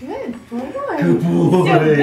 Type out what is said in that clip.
Good boy. Good boy.